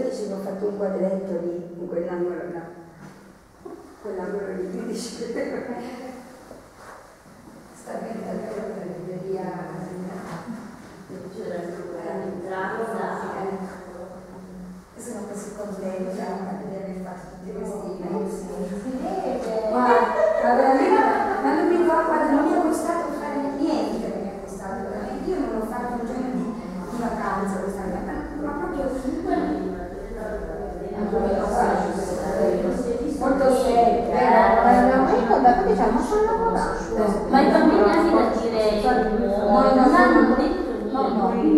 2012 mi ho fatto un quadretto lì, in quell'angolo là. Quell'angolo lì, quindi sta davvero la libreria sono così contenta di aver fatto tutti questi mesi. Ma veramente, だけじゃ甘さんの方が。毎回みんなみんな綺麗。もう何も。